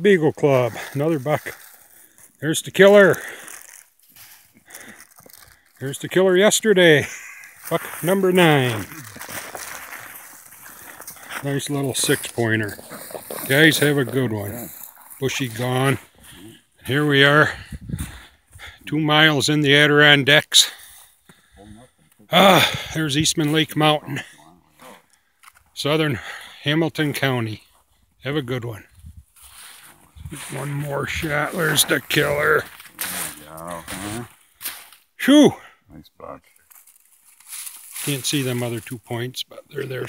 Beagle Club, another buck. There's the killer. Here's the killer yesterday. Buck number nine. Nice little six pointer. Guys, have a good one. Bushy gone. Here we are. Two miles in the Adirondacks. Ah, there's Eastman Lake Mountain. Southern Hamilton County. Have a good one. One more shot. There's the killer. Yeah, huh? Shoo! Nice buck. Can't see them other two points, but they're there